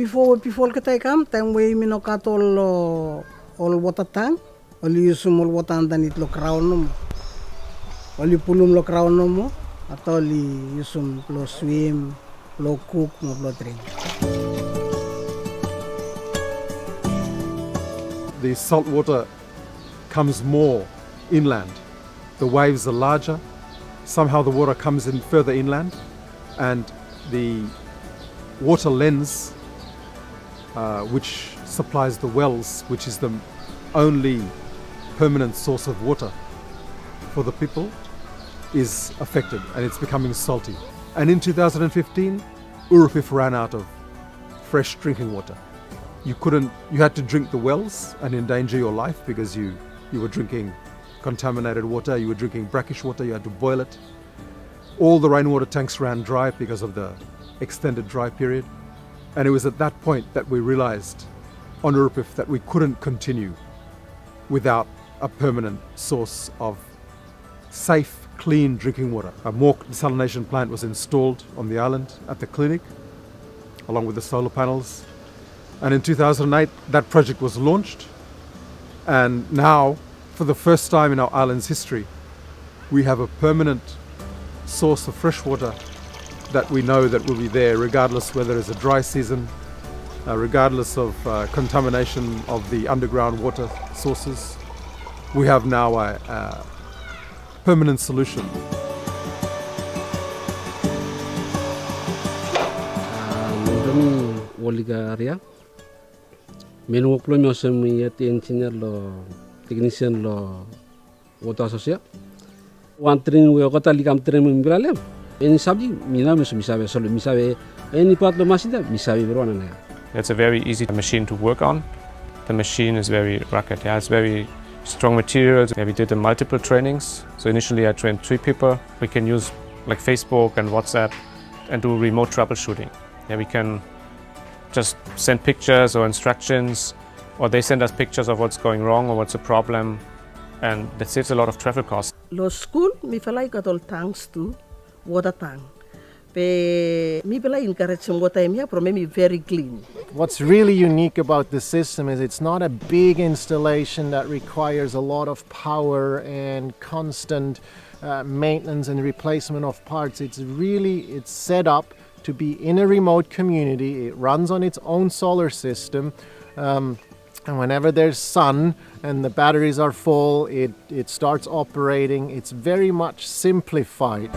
before before kita kam time we mino katol lo ol water tank oli usum ol water danit lo crown no oli pulum lo crown mo atau li usum lo swim lo cook mo lo drink the salt water comes more inland. The waves are larger. Somehow the water comes in further inland, and the water lens, uh, which supplies the wells, which is the only permanent source of water for the people, is affected and it's becoming salty. And in 2015, Uripiv ran out of fresh drinking water. You couldn't you had to drink the wells and endanger your life because you you were drinking contaminated water you were drinking brackish water you had to boil it. All the rainwater tanks ran dry because of the extended dry period and it was at that point that we realized on Uripiv that we couldn't continue without a permanent source of safe clean drinking water a Moerk desalination plant was installed on the island at the clinic along with the solar panels and in 2008, that project was launched. And now, for the first time in our island's history, we have a permanent source of fresh water that we know that will be there regardless whether it's a dry season, uh, regardless of uh, contamination of the underground water sources. We have now a, a permanent solution. Oligaria. Menungok lo myo semi yati engineer lo technician lo water asosia. Wan training we kota likam training biralem. Any subject mina mesu misabe solo misabe any eh, part lo masida misabe berwana. It's a very easy machine to work on. The machine is very rugged. Yeah, it's very strong materials. Yeah, we did the multiple trainings. So initially I trained three people. We can use like Facebook and WhatsApp and do remote troubleshooting. Yeah, we can just send pictures or instructions, or they send us pictures of what's going wrong or what's the problem, and that saves a lot of travel costs. lo school mi falai katol tanks tu water tank encourage water mi pro me very clean What's really unique about the system is it's not a big installation that requires a lot of power and constant uh, maintenance and replacement of parts. It's really it's set up to be in a remote community. It runs on its own solar system. Um, and whenever there's sun and the batteries are full, it, it starts operating. It's very much simplified.